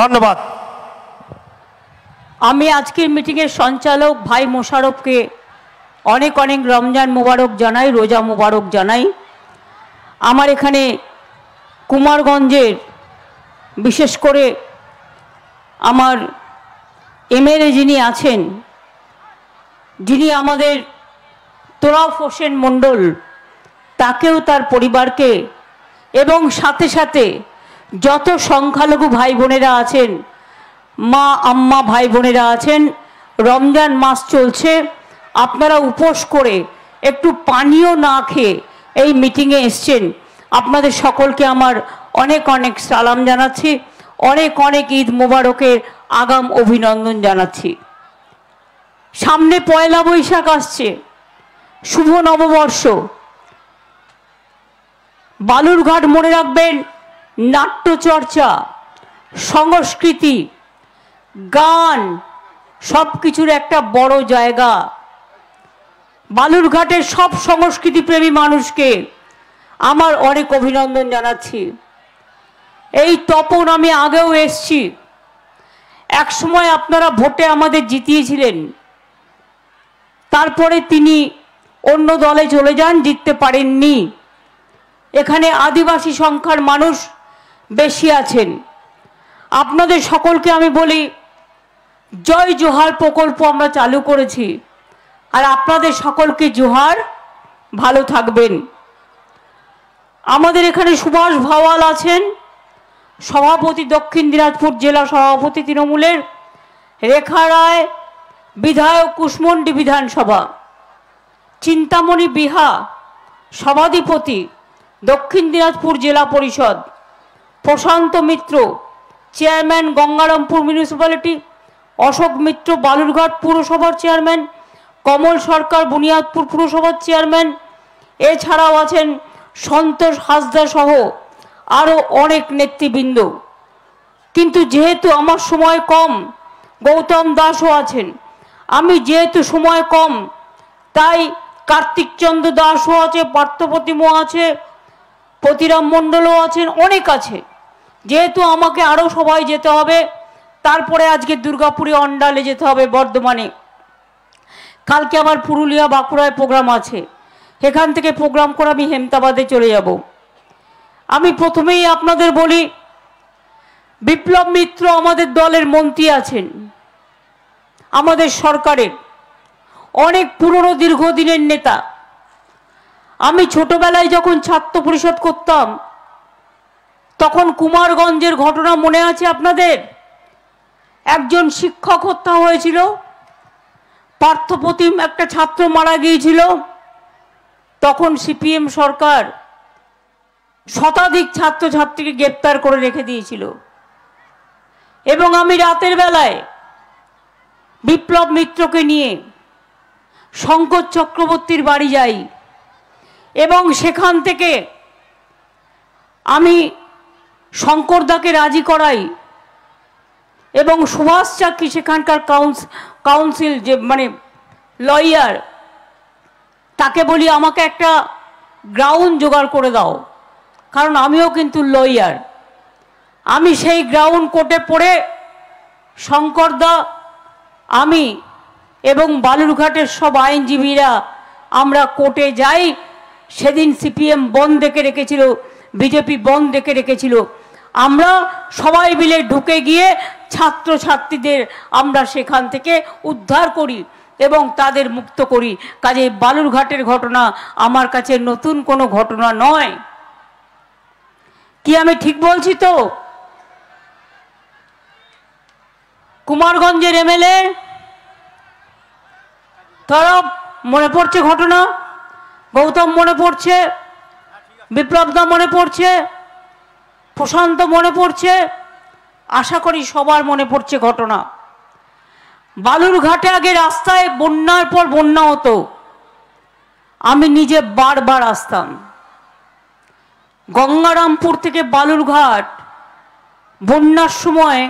ধন্যবাদ। আমি আজকের মিটিংয়ের সঞ্চালক ভাই মোশারফকে অনেক অনেক রমজান মোবারক জানাই, রোজা মোবারক জানাই। আমার এখানে কুমারগঞ্জের বিশেষ করে আমার এমএলএ যিনি আছেন, যিনি আমাদের তোরাফ হোসেন মণ্ডল, তাকেও তার পরিবারকে এবং সাথে সাথে যত সংখ্যালঘু ভাই বোনেরা আছেন, মা, আম্মা ভাই বোনেরা আছেন, রমজান মাস চলছে, আপনারা উপোস করে একটু পানীয় না খেয়ে এই মিটিংয়ে এসছেন। আপনাদের সকলকে আমার অনেক অনেক সালাম জানাচ্ছি, অনেক অনেক ঈদ মোবারকের আগাম অভিনন্দন জানাচ্ছি। সামনে পয়লা বৈশাখ আসছে, শুভ নববর্ষ। বালুরঘাট মনে রাখবেন নাট্যচর্চা, সংস্কৃতি, গান সব কিছুর একটা বড় জায়গা। বালুরঘাটের সব সংস্কৃতিপ্রেমী মানুষকে আমার অনেক অভিনন্দন জানাচ্ছি। এই তপন আমি আগেও এসছি। এক সময় আপনারা ভোটে আমাদের জিতিয়েছিলেন। তারপরে তিনি অন্য দলে চলে যান, জিততে পারেননি। এখানে আদিবাসী সংখ্যার মানুষ বেশি আছেন। আপনাদের সকলকে আমি বলি, জয় জোহার প্রকল্প আমরা চালু করেছি আর আপনাদের সকলকে জোহার ভালো থাকবেন। আমাদের এখানে সুভাষ ভাওয়াল আছেন, সভাপতি দক্ষিণ দিনাজপুর জেলা সভাপতি তৃণমূলের রেখা রায়, বিধায়ক কুষ্মন্ডি বিধানসভা, চিন্তামণি বিহা, সভাধিপতি দক্ষিণ দিনাজপুর জেলা পরিষদ। প্রশান্ত মিত্র, চেয়ারম্যান গঙ্গারামপুর মিউনিসিপ্যালিটি, অশোক মিত্র বালুরঘাট পুরসভার চেয়ারম্যান, কমল সরকার বুনিয়াদপুর পুরসভার চেয়ারম্যান, এছাড়াও আছেন সন্তোষ হাসদা সহ আরও অনেক নেতৃবৃন্দ। কিন্তু যেহেতু আমার সময় কম, গৌতম দাসও আছেন। আমি যেহেতু সময় কম, তাই কার্তিক চন্দ্র দাসও আছে, পার্থপ্রতিমও আছে, প্রতিরাম মণ্ডলও আছেন, অনেক আছে। যেহেতু আমাকে আরও সবাই যেতে হবে, তারপরে আজকে দুর্গাপুরে অন্ডালে যেতে হবে বর্ধমানে। কালকে আমার পুরুলিয়া বাঁকুড়ায় প্রোগ্রাম আছে। এখান থেকে প্রোগ্রাম করে আমি হেমতাবাদে চলে যাব। আমি প্রথমেই আপনাদের বলি, বিপ্লব মিত্র আমাদের দলের মন্ত্রী আছেন, আমাদের সরকারের, অনেক পুরনো দীর্ঘদিনের নেতা। আমি ছোটবেলায় যখন ছাত্র পরিষদ করতাম তখন কুমারগঞ্জের ঘটনা মনে আছে আপনাদের? একজন শিক্ষক হত্যা হয়েছিল, পার্থপ্রতিম একটা ছাত্র মারা গিয়েছিল, তখন সিপিএম সরকার শতাধিক ছাত্রছাত্রীকে গ্রেপ্তার করে রেখে দিয়েছিল। এবং আমি রাতের বেলায় বিপ্লব মিত্রকে নিয়ে শঙ্কর চক্রবর্তীর বাড়ি যাই এবং সেখান থেকে আমি শঙ্করদাকে রাজি করাই। এবং সুভাষ চাকি সেখানকার কাউন্স, কাউন্সিল যে মানে লয়ার, তাকে বলি আমাকে একটা গ্রাউন্ড জোগাড় করে দাও। কারণ আমিও কিন্তু লয়ার। আমি সেই গ্রাউন্ড কোর্টে পড়ে শঙ্করদা, আমি এবং বালুরঘাটের সব আইনজীবীরা আমরা কোর্টে যাই। সেদিন সিপিএম বন্ধ ডেকে রেখেছিল, বিজেপি বন্ধ ডেকে রেখেছিল। আমরা সবাই মিলে ঢুকে গিয়ে ছাত্রছাত্রীদের আমরা সেখান থেকে উদ্ধার করি এবং তাদের মুক্ত করি। কাজে বালুরঘাটের ঘটনা আমার কাছে নতুন কোনো ঘটনা নয়। কি আমি ঠিক বলছি তো? কুমারগঞ্জের এমএলএ? তরফ মনে পড়ছে ঘটনা? গৌতম মনে পড়ছে? বিপ্লবদা মনে পড়ছে? প্রশান্ত মনে পড়ছে? আশা করি সবার মনে পড়ছে ঘটনা। বালুরঘাটে আগে রাস্তায় বন্যার পর বন্যা হতো। আমি নিজে বারবার আসতাম। গঙ্গারামপুর থেকে বালুরঘাট বন্যার সময়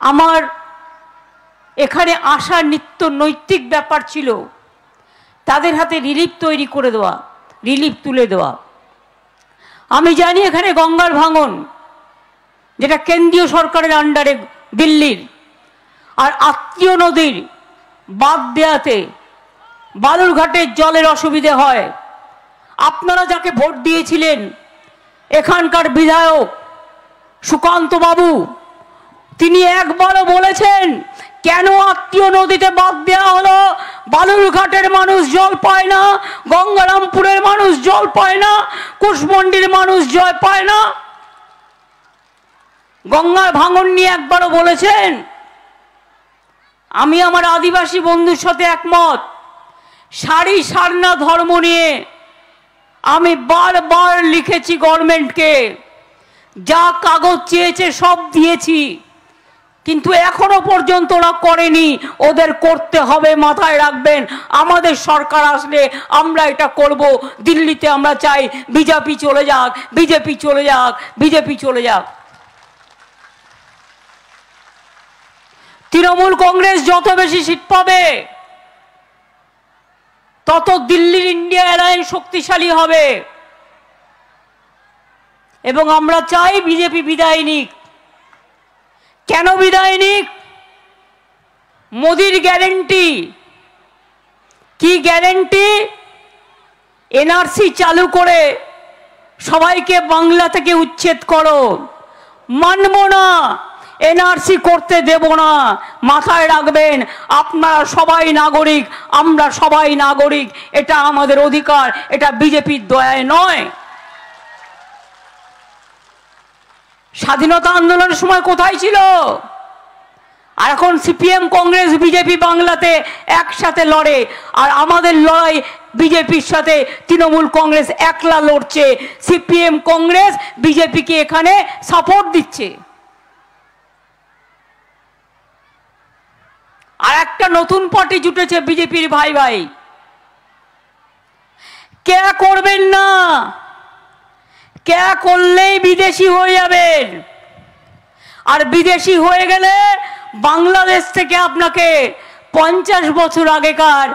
আমার এখানে আসার নিত্য নৈতিক ব্যাপার ছিল। তাদের হাতে রিলিফ তৈরি করে দেওয়া, রিলিফ তুলে দেওয়া। আমি জানি এখানে গঙ্গার ভাঙন, যেটা কেন্দ্রীয় সরকারের আন্ডারে দিল্লির। আর আত্মীয় নদীর বাদ দেয়াতে বালুরঘাটের জলের অসুবিধে হয়। আপনারা যাকে ভোট দিয়েছিলেন, এখানকার বিধায়ক সুকান্ত বাবু তিনি একবারও বলেছেন কেন আত্মীয় নদীতে বাদ দেওয়া হলো? বালুরঘাটের মানুষ জল পায় না, গঙ্গারামপুরের মানুষ জল পায় না, কুশমন্ডির মানুষ জল পায় না। গঙ্গার ভাঙন নিয়ে একবারও বলেছেন। আমি আমার আদিবাসী বন্ধুর সাথে একমত। সারি সারনা ধর্ম নিয়ে আমি বারবার লিখেছি গভর্নমেন্টকে। যা কাগজ চেয়েছে সব দিয়েছি। কিন্তু এখনও পর্যন্ত ওরা করেনি। ওদের করতে হবে, মাথায় রাখবেন। আমাদের সরকার আসলে আমরা এটা করব। দিল্লিতে আমরা চাই বিজেপি চলে যাক, বিজেপি চলে যাক, বিজেপি চলে যাক। তৃণমূল কংগ্রেস যত বেশি সিট পাবে, তত দিল্লির ইন্ডিয়া অ্যালায়েন্স শক্তিশালী হবে। এবং আমরা চাই বিজেপি বিদায় নিক। কেন বিদায় নিক? মোদির গ্যারেন্টি। কি গ্যারেন্টি? এনআরসি চালু করে সবাইকে বাংলা থেকে উচ্ছেদ করো। মানব না, এনআরসি করতে দেব না। মাথায় রাখবেন, আপনারা সবাই নাগরিক, আমরা সবাই নাগরিক। এটা আমাদের অধিকার, এটা বিজেপির দয়ায় নয়। স্বাধীনতা আন্দোলনের সময় কোথায় ছিল? আর এখন সিপিএম, কংগ্রেস, বিজেপি বাংলাতে একসাথে লড়ে, আর আমাদের লড়াই বিজেপির সাথে তৃণমূল কংগ্রেস একলা লড়ছে। সিপিএম, কংগ্রেস, বিজেপিকে এখানে সাপোর্ট দিচ্ছে। আর একটা নতুন পার্টি জুটেছে বিজেপির ভাই ভাই। কে করবেন না? কে করলেই বিদেশি হয়ে যাবেন আর বিদেশি হয়ে গেলে বাংলাদেশ থেকে আপনাকে পঞ্চাশ বছর আগেকার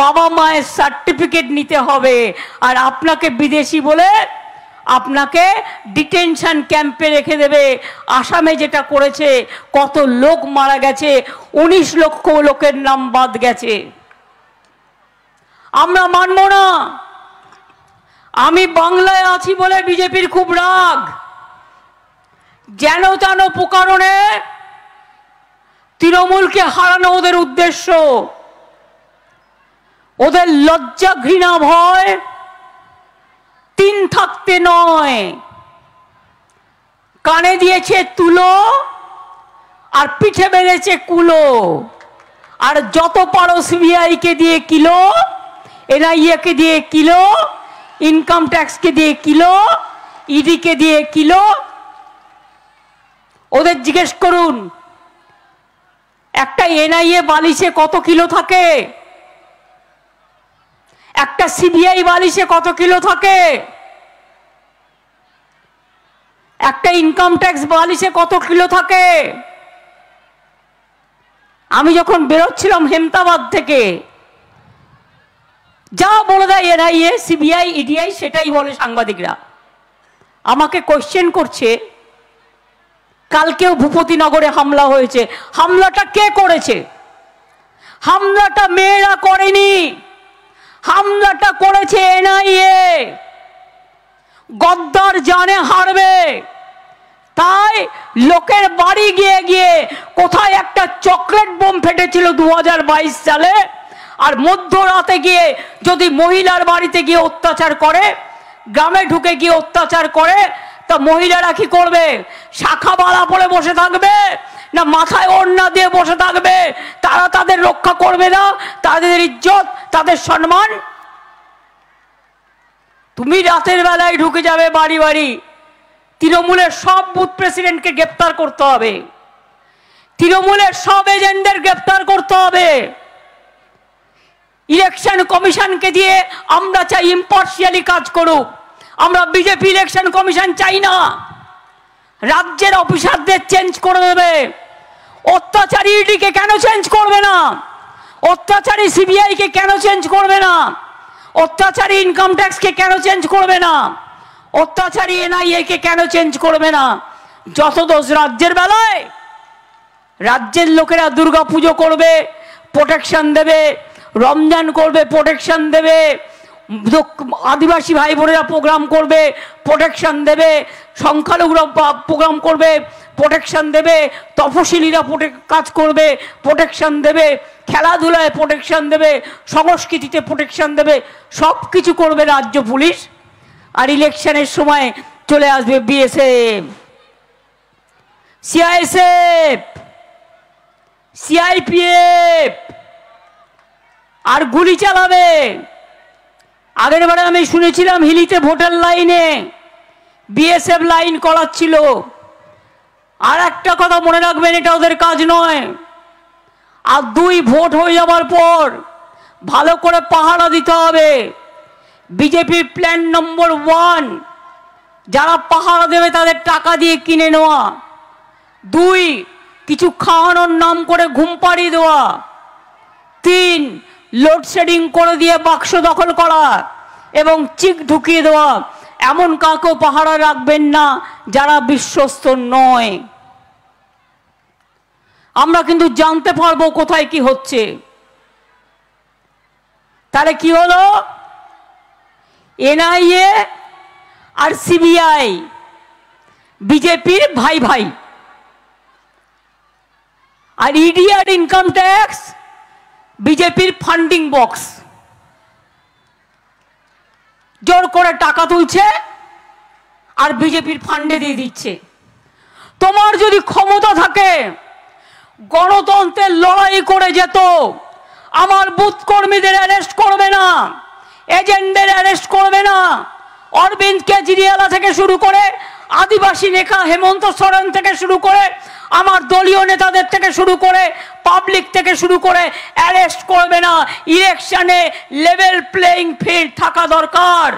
বাবা মায়ের সার্টিফিকেট নিতে হবে। আর আপনাকে বিদেশি বলে আপনাকে ডিটেনশন ক্যাম্পে রেখে দেবে। আসামে যেটা করেছে, কত লোক মারা গেছে, উনিশ লক্ষ লোকের নাম বাদ গেছে। আমরা মানব না। আমি বাংলায় আছি বলে বিজেপির খুব রাগ। যেন তেন প্রকারণে তৃণমূলকে হারানো ওদের উদ্দেশ্য। ওদের লজ্জা ঘৃণা ভয় তিন থাকতে নয়। কানে দিয়েছে তুলো আর পিঠে বেঁধেছে কুলো। আর যত পারো সিবিআইকে দিয়ে কিলো, এনআইএকে দিয়ে কিলো ইনকাম ট্যাক্সকে দিয়ে কিলো ইডিকে দিয়ে কিলো? ওদের জিজ্ঞেস করুন, একটা এনআইএ বালিশে কত কিলো থাকে? একটা সিবিআই বালিশে কত কিলো থাকে? একটা ইনকাম ট্যাক্স বালিশে কত কিলো থাকে? আমি যখন বেরোচ্ছিলাম হেমতাবাদ থেকে যা বলে দেয় এনআইএ, সিবিআই, ইডিআই, সেটাই বলে সাংবাদিকরা। আমাকে কোশ্চেন করছে, কালকেও ভূপতিনগরে হামলা হয়েছে। হামলাটা কে করেছে? হামলাটা মেয়েরা করেনি। হামলাটা করেছে এনআইএ। গদ্দার জানে হারবে। তাই লোকের বাড়ি গিয়ে গিয়ে কোথায় একটা চকলেট বোম ফেটেছিল দু হাজার বাইশ সালে আর মধ্যরাতে গিয়ে যদি মহিলার বাড়িতে গিয়ে অত্যাচার করে, গ্রামে ঢুকে গিয়ে অত্যাচার করে, তা মহিলারা কি করবে? শাখা বালা পরে বসে থাকবে? না মাথায় ওড়না দিয়ে বসে থাকবে? তারা তাদের রক্ষা করবে না? তাদের ইজ্জত, তাদের সম্মান? তুমি রাতের বেলায় ঢুকে যাবে বাড়ি বাড়ি। তৃণমূলের সব বুথ প্রেসিডেন্টকে গ্রেপ্তার করতে হবে। তৃণমূলের সব এজেন্টদের গ্রেপ্তার করতে হবে। ইলেকশন কমিশনকে দিয়ে আমরা চাই ইম্পার্সিয়ালি কাজ করুক। আমরা বিজেপি ইলেকশন কমিশন চাই না। রাজ্যের অফিসারদের চেঞ্জ করে দেবে। অত্যাচারী ইডিকে কেন চেঞ্জ করবে না? অত্যাচারী সিবিআইকে কেন চেঞ্জ করবে না? অত্যাচারী ইনকাম ট্যাক্সকে কেন চেঞ্জ করবে না? অত্যাচারী এনআইএ কে কেন চেঞ্জ করবে না? যত দোষ রাজ্যের বেলায়, রাজ্যের লোকেরা দুর্গা পুজো করবে প্রোটেকশন দেবে রমজান করবে প্রোটেকশন দেবে। আদিবাসী ভাই বোনেরা প্রোগ্রাম করবে প্রোটেকশন দেবে। সংখ্যালঘুরা প্রোগ্রাম করবে প্রোটেকশন দেবে। তফসিলিরা কাজ করবে প্রোটেকশন দেবে। খেলাধুলায় প্রোটেকশন দেবে, সংস্কৃতিতে প্রোটেকশন দেবে। সব কিছু করবে রাজ্য পুলিশ। আর ইলেকশনের সময় চলে আসবে বিএসএফ সিআইএসএফ সিআইপিএফ আর গুলি চালাবে। আগের বারে আমি শুনেছিলাম হিলিতে ভোটার লাইনে বিএসএফ লাইন করাচ্ছিল আর একটা কথা মনে রাখবেন, এটা ওদের কাজ নয়। আর দুই ভোট হয়ে যাওয়ার পর ভালো করে পাহারা দিতে হবে। বিজেপির প্ল্যান নম্বর ওয়ান, যারা পাহারা দেবে তাদের টাকা দিয়ে কিনে নেওয়া। দুই, কিছু খাওয়ানোর নাম করে ঘুম পাড়িয়ে দেওয়া। তিন লোডশেডিং করে দিয়ে বাক্স দখল করা এবং চিক ঢুকিয়ে দেওয়া। এমন কাকেও পাহারা রাখবেন না যারা বিশ্বস্ত নয়। আমরা কিন্তু জানতে পারব কোথায় কি হচ্ছে। তাহলে কি হলো? এনআইএ আর সিবিআই বিজেপির ভাই ভাই। আর ইডি আর ইনকাম ট্যাক্স বিজেপির ফান্ডিং বক্স জোর করে টাকা তুলছে আর বিজেপির ফান্ডে দিয়ে দিচ্ছে। তোমার যদি ক্ষমতা থাকে গণতন্ত্রের লড়াই করে যেত। আমার বুথ কর্মীদের অ্যারেস্ট করবে না এজেন্টদের অ্যারেস্ট করবে না। অরবিন্দ কেজরিওয়ালা থেকে শুরু করে আদিবাসী নেখা হেমন্ত সোরেন থেকে শুরু করে আমার দলীয় নেতাদের থেকে শুরু করে পাবলিক থেকে শুরু করে অ্যারেস্ট করবে না ইলেকশনে লেভেল প্লেইং ফিল্ড থাকা দরকার।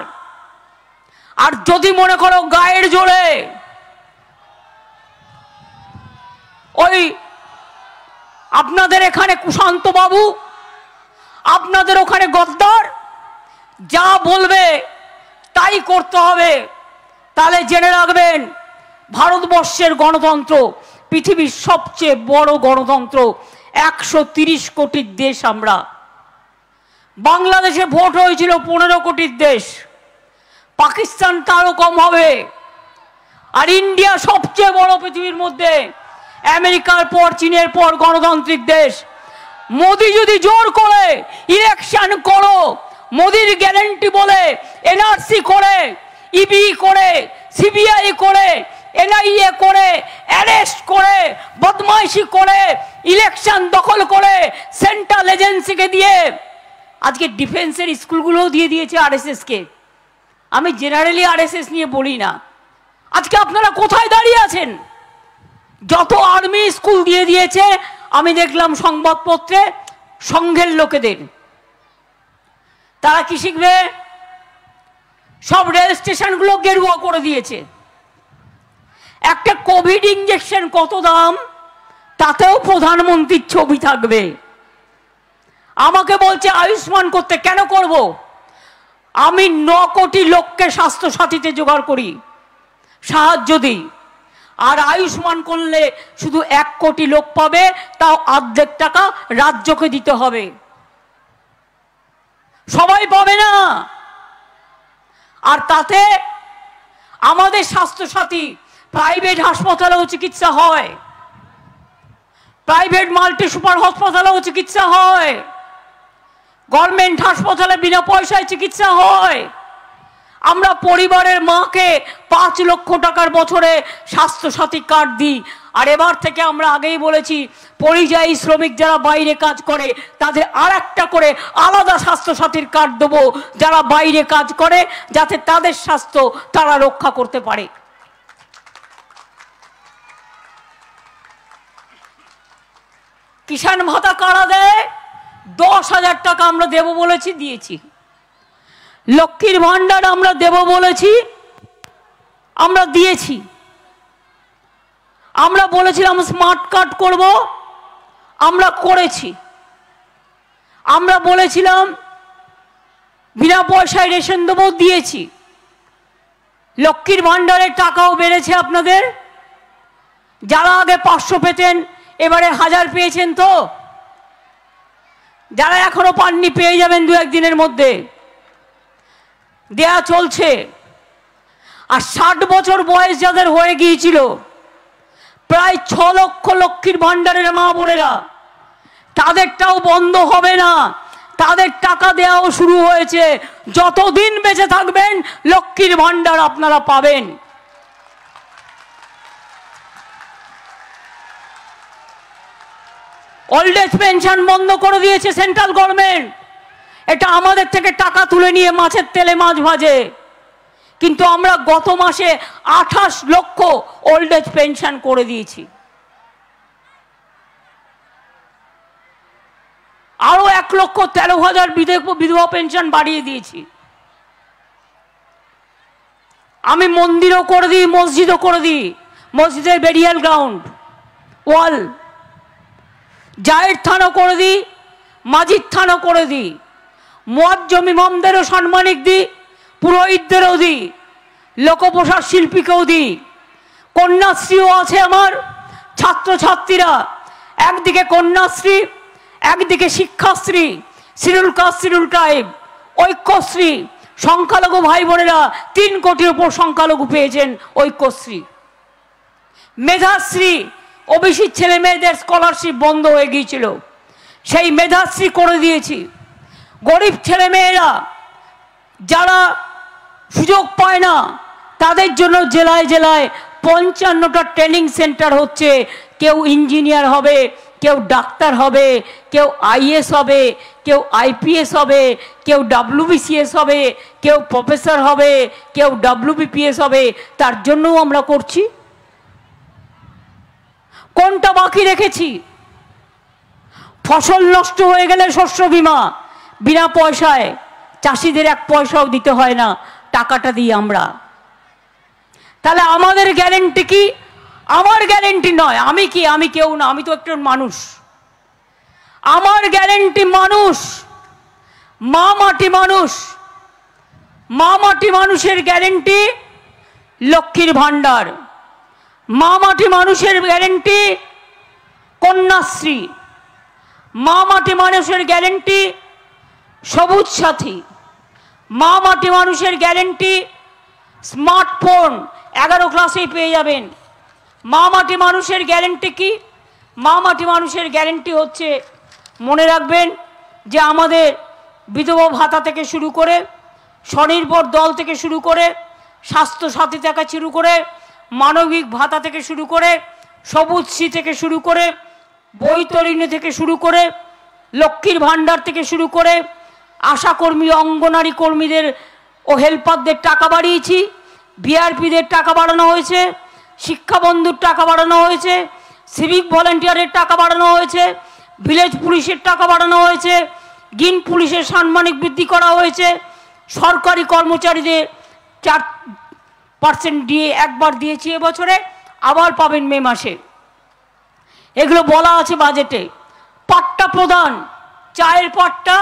আর যদি মনে করো গায়ের জোরে ওই আপনাদের এখানে কুশান্ত বাবু, আপনাদের ওখানে গদ্দার, যা বলবে তাই করতে হবে। তাহলে জেনে রাখবেন, ভারতবর্ষের গণতন্ত্র পৃথিবীর সবচেয়ে বড় গণতন্ত্র, একশো তিরিশ কোটির দেশ আমরা। বাংলাদেশে ভোট হয়েছিল পনেরো কোটির দেশ। পাকিস্তান তারও কম হবে। আর ইন্ডিয়া সবচেয়ে বড় পৃথিবীর মধ্যে। আমেরিকার পর, চীনের পর গণতান্ত্রিক দেশ। মোদি যদি জোর করে ইলেকশন করো, মোদির গ্যারেন্টি বলে এনআরসি করে ইবি e করে সিবিআই করে এনআইএ করে, অ্যারেস্ট করে, বদমাইশি করে, ইলেকশন দখল করে সেন্ট্রাল এজেন্সিকে দিয়ে আজকে ডিফেন্সের স্কুলগুলোও দিয়ে দিয়েছে আরএসএসকে। আমি জেনারেলি আরএসএস নিয়ে বলি না। আজকে আপনারা কোথায় দাঁড়িয়ে আছেন? যত আর্মি স্কুল দিয়ে দিয়েছে, আমি দেখলাম সংবাদপত্রে সংঘের লোকেদের। তারা কি শিখবে? সব রেল স্টেশনগুলো গেরুয়া করে দিয়েছে। একটা কোভিড ইঞ্জেকশন কত দাম? তাতেও প্রধানমন্ত্রীর ছবি থাকবে। আমাকে বলছে, আয়ুষ্মান করতে কেন করব। আমি ন কোটি লোককে স্বাস্থ্য সাথীতে জোগাড় করি, সাহায্য দিই। আর আয়ুষ্মান করলে শুধু এক কোটি লোক পাবে, তাও অর্ধেক টাকা রাজ্যকে দিতে হবে। সবাই পাবে না। আর তাতে আমাদের স্বাস্থ্যসাথী প্রাইভেট হাসপাতালেও চিকিৎসা হয়। প্রাইভেট মাল্টি সুপার হাসপাতালেও চিকিৎসা হয়। গভর্নমেন্ট হাসপাতালে বিনা পয়সায় চিকিৎসা হয়। আমরা পরিবারের মাকে পাঁচ লক্ষ টাকার বছরে স্বাস্থ্যসাথী কার্ড দিই। আর এবার থেকে আমরা আগেই বলেছি, পরিযায়ী শ্রমিক যারা বাইরে কাজ করে, তাদের আর একটা করে আলাদা স্বাস্থ্যসাথীর কার্ড দেবো। যারা বাইরে কাজ করে, যাতে তাদের স্বাস্থ্য তারা রক্ষা করতে পারে। কিষাণ ভাতা কারা দেয়? দশ হাজার টাকা আমরা দেব বলেছি, দিয়েছি। লক্ষ্মীর ভাণ্ডার আমরা দেব বলেছি, আমরা দিয়েছি। আমরা বলেছিলাম স্মার্ট কার্ড করব, আমরা করেছি। আমরা বলেছিলাম বিনা পয়সায় রেশন দেবো, দিয়েছি। লক্ষ্মীর ভাণ্ডারের টাকাও বেড়েছে আপনাদের। যারা আগে পাঁচশো পেতেন এবারে হাজার পেয়েছেন তো? যারা এখনও পাননি, পেয়ে যাবেন দু একদিনের মধ্যে। দেয়া চলছে। আর ষাট বছর বয়স যাদের হয়ে গিয়েছিল, প্রায় ছ লক্ষ লক্ষ্মীর ভাণ্ডারের মা বোনেরা, তাদেরটাও বন্ধ হবে না। তাদের টাকা দেওয়াও শুরু হয়েছে। যতদিন বেঁচে থাকবেন, লক্ষ্মীর ভাণ্ডার আপনারা পাবেন। ওল্ড এজ পেনশন বন্ধ করে দিয়েছে সেন্ট্রাল গভর্নমেন্ট এটা আমাদের থেকে টাকা তুলে নিয়ে মাছের তেলে মাছ ভাজে। কিন্তু আমরা গত মাসে আঠাশ লক্ষ ওল্ড এজ পেনশন করে দিয়েছি। আরও এক লক্ষ তেরো হাজার বিধবা পেনশন বাড়িয়ে দিয়েছি। আমি মন্দিরও করে দিই, মসজিদও করে দিই। মসজিদের বেরিয়াল গ্রাউন্ড ওয়াল জায়ের থানও করে দিই মাজির থানও করে দিই মোয়াজ্জম ইমামদেরও সাম্মানিক দিই পুরোহিতদেরও দিই লোকপ্রসাদ শিল্পীকেও দিই কন্যাশ্রীও আছে আমার, ছাত্রছাত্রীরা, একদিকে কন্যাশ্রী, একদিকে শিক্ষাশ্রী সিরুল কাজ সিরুল টাইব ঐক্যশ্রী, সংখ্যালঘু ভাই বোনেরা তিন কোটির উপর সংখ্যালঘু পেয়েছেন ঐক্যশ্রী। মেধাশ্রী ওবিসি ছেলে মেয়েদের স্কলারশিপ বন্ধ হয়ে গিয়েছিল। সেই মেধাশ্রী করে দিয়েছি। গরিব ছেলে মেয়েরা যারা সুযোগ পায় না, তাদের জন্য জেলায় জেলায় পঞ্চান্নটা ট্রেনিং সেন্টার হচ্ছে। কেউ ইঞ্জিনিয়ার হবে, কেউ ডাক্তার হবে, কেউ আইএস হবে, কেউ আইপিএস হবে, কেউ ডাব্লিউবিসিএস হবে, কেউ প্রফেসর হবে, কেউ ডাব্লিউবিপিএস হবে, তার জন্যও আমরা করছি। কোনটা বাকি রেখেছি? ফসল নষ্ট হয়ে গেলে শস্য বিমা। বিনা পয়সায় চাষিদের এক পয়সাও দিতে হয় না, টাকাটা দিই আমরা। তাহলে আমাদের গ্যারেন্টি কি? আমার গ্যারেন্টি নয়, আমি কি? আমি কেউ না, আমি তো একজন মানুষ। আমার গ্যারেন্টি মানুষ, মা মাটি মানুষ। মা মাটি মানুষের গ্যারেন্টি লক্ষ্মীর ভাণ্ডার। মা মাটি মানুষের গ্যারেন্টি কন্যাশ্রী। মা মাটি মানুষের গ্যারেন্টি সবুজ সাথী। মা মাটি মানুষের গ্যারেন্টি স্মার্টফোন। এগারো ক্লাসেই পেয়ে যাবেন। মা মাটি মানুষের গ্যারেন্টি কি? মা মাটি মানুষের গ্যারেন্টি হচ্ছে মনে রাখবেন যে আমাদের বিধবা ভাতা থেকে শুরু করে স্বনির্ভর দল থেকে শুরু করে স্বাস্থ্যসাথী থেকে শুরু করে মানবিক ভাতা থেকে শুরু করে সবুজশ্রী থেকে শুরু করে, বৈতরণী থেকে শুরু করে, লক্ষ্মীর ভাণ্ডার থেকে শুরু করে, আশাকর্মী, অঙ্গনারী কর্মীদের ও হেল্পারদের টাকা বাড়িয়েছি, বিআরপিদের টাকা বাড়ানো হয়েছে, শিক্ষাবন্ধুর টাকা বাড়ানো হয়েছে, সিভিক ভলেন্টিয়ারের টাকা বাড়ানো হয়েছে, ভিলেজ পুলিশের টাকা বাড়ানো হয়েছে, গিন পুলিশের সাম্মানিক বৃদ্ধি করা হয়েছে, সরকারি কর্মচারীদের চার পার্সেন্ট দিয়ে একবার দিয়েছি এবছরে, আবার পাবেন মে মাসে। এগুলো বলা আছে বাজেটে। পাট্টা প্রদান চায়ের পাট্টা,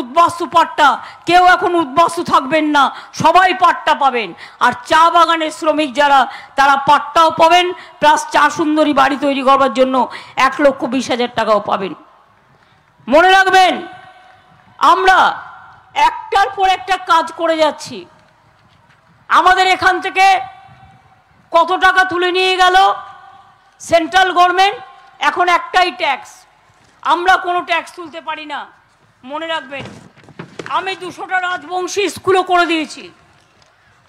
উদ্বাস্তু পাট্টা। কেউ এখন উদ্বাস্তু থাকবেন না, সবাই পাট্টা পাবেন। আর চা বাগানের শ্রমিক যারা, তারা পাট্টাও পাবেন, প্লাস চা সুন্দরী বাড়ি তৈরি করবার জন্য এক লক্ষ বিশ হাজার টাকাও পাবেন। মনে রাখবেন, আমরা একটার পর একটা কাজ করে যাচ্ছি। আমাদের এখান থেকে কত টাকা তুলে নিয়ে গেল? সেন্ট্রাল গভর্নমেন্ট এখন একটাই ট্যাক্স আমরা কোনো ট্যাক্স তুলতে পারি না। মনে রাখবেন, আমি দুশোটা রাজবংশী স্কুলও করে দিয়েছি।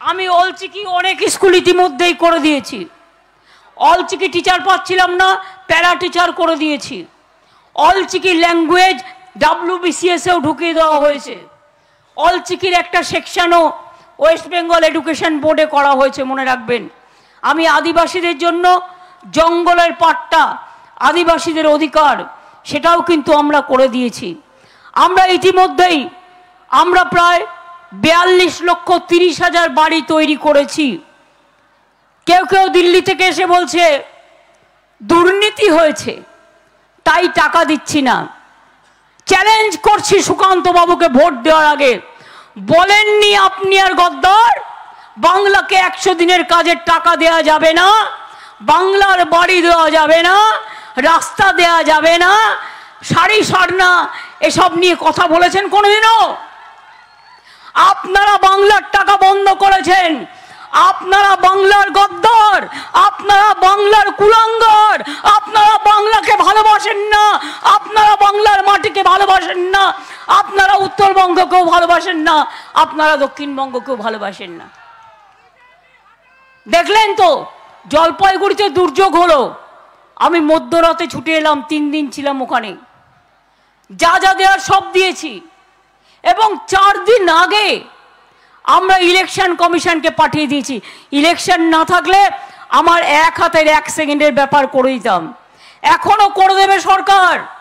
আমি অলচিকি অনেক স্কুল ইতিমধ্যেই করে দিয়েছি। অলচিকি টিচার পাচ্ছিলাম না প্যারা টিচার করে দিয়েছি। অলচিকি ল্যাঙ্গুয়েজ ডাব্লিউবিসিএসেও ঢুকিয়ে দেওয়া হয়েছে। অলচিকির একটা সেকশনও ওয়েস্ট বেঙ্গল এডুকেশন বোর্ডে করা হয়েছে, মনে রাখবেন। আমি আদিবাসীদের জন্য জঙ্গলের পাট্টা আদিবাসীদের অধিকার, সেটাও কিন্তু আমরা করে দিয়েছি। আমরা ইতিমধ্যেই, আমরা প্রায় বিয়াল্লিশ লক্ষ তিরিশ হাজার বাড়ি তৈরি করেছি। কেউ কেউ দিল্লি থেকে এসে বলছে, দুর্নীতি হয়েছে, তাই টাকা দিচ্ছি না। চ্যালেঞ্জ করছি সুকান্ত বাবুকে ভোট দেওয়ার আগে। বলেননি আপনি আর গদ্দার? বাংলাকে একশো দিনের কাজের টাকা দেয়া যাবে না, বাংলার বাড়ি দেওয়া যাবে না, রাস্তা দেওয়া যাবে না, শাড়ি সারনা, এসব নিয়ে কথা বলেছেন কোনোদিনও? আপনারা বাংলার টাকা বন্ধ করেছেন, আপনারা বাংলার গদ্দর, আপনারা বাংলার কুলাঙ্গর, আপনারা বাংলাকে ভালোবাসেন না, আপনারা বাংলার মাটিকে ভালোবাসেন না আপনারা উত্তরবঙ্গকেও ভালোবাসেন না, আপনারা দক্ষিণবঙ্গকেও ভালোবাসেন না। দেখলেন তো, জলপাইগুড়িতে দুর্যোগ হলো। আমি মধ্যরাতে ছুটে এলাম, তিন দিন ছিলাম ওখানে। যা যা দেওয়ার সব দিয়েছি। এবং চার দিন আগে আমরা ইলেকশন কমিশনকে পাঠিয়ে দিয়েছি। ইলেকশন না থাকলে আমার এক হাতের এক সেকেন্ডের ব্যাপার করে দিতাম। এখনও করে দেবে সরকার।